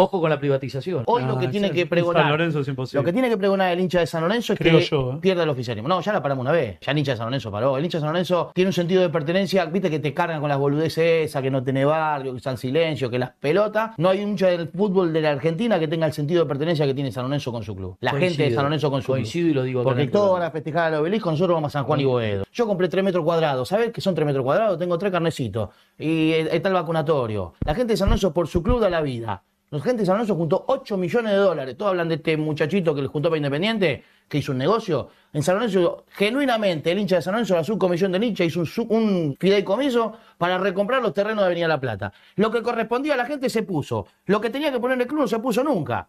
Ojo con la privatización. Hoy lo Ah, que tiene sí, que San pregonar. Lorenzo es imposible. Lo que tiene que pregonar el hincha de San Lorenzo es Creo que yo, ¿eh? pierda el oficialismo. No, ya la paramos una vez. Ya el hincha de San Lorenzo paró. El hincha de San Lorenzo tiene un sentido de pertenencia. Viste que te cargan con las boludeces esas, que no tiene barrio, que está en silencio, que las pelotas. No hay un hincha del fútbol de la Argentina que tenga el sentido de pertenencia que tiene San Lorenzo con su club. La gente de. San Lorenzo con su Coincido club. y lo digo Porque todos van a festejar al obelisco, nosotros vamos a San Juan y Boedo. Yo compré 3 metros cuadrados. ¿Sabés qué son 3 metros cuadrados? Tengo tres carnecitos. Y eh, está el vacunatorio. La gente de San Lorenzo por su club da la vida. La gente de San Lorenzo juntó 8 millones de dólares. Todos hablan de este muchachito que le juntó para Independiente, que hizo un negocio. En San Lorenzo, genuinamente, el hincha de San Lorenzo, la subcomisión del hincha, hizo un, un fideicomiso para recomprar los terrenos de Avenida La Plata. Lo que correspondía a la gente se puso. Lo que tenía que poner el club no se puso nunca.